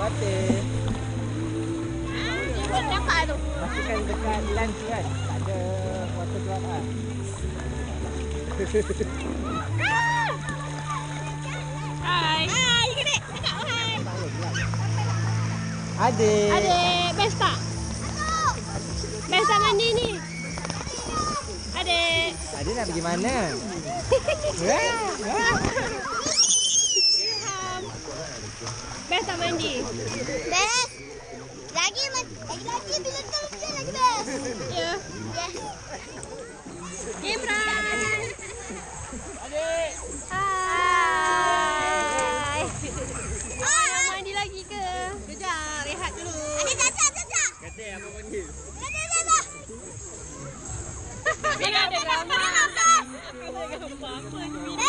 water. Ah, ni berapa tu? Pastikan dekat lunch kan. Tak ada water drop ah. Hai. Hai, gede. Cakap hai. Adik. Adik, best tak? Best tak mandi ni? Adik. Adik nak pergi mana? Ya. Tak mandi? Best. Lagi lagi lagi bila terus lagi best. Ya. Yes. Imran. Adik. Hai. Ah, Nak mandi lagi ke? Kejap, rehat dulu. ada caca caca. Kata apa panggil? Caca caca. Dia ada gambar. Best. Best.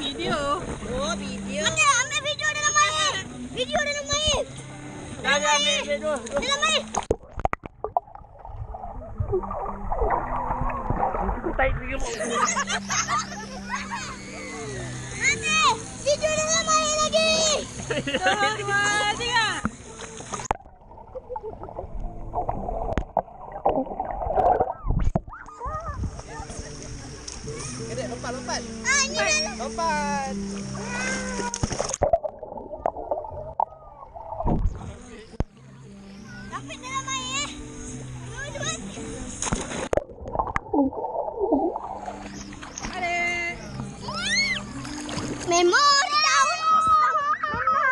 Video. Oh, video. Mana ambil video dalam air. Video dalam air. Ambil dulu. Dalam air. Aku tarik pergi rumah. Mana? Video dalam air lagi. Dua, lompat, lompat. Ah, ini lompat. Lompat. Memori tahun Mama Mama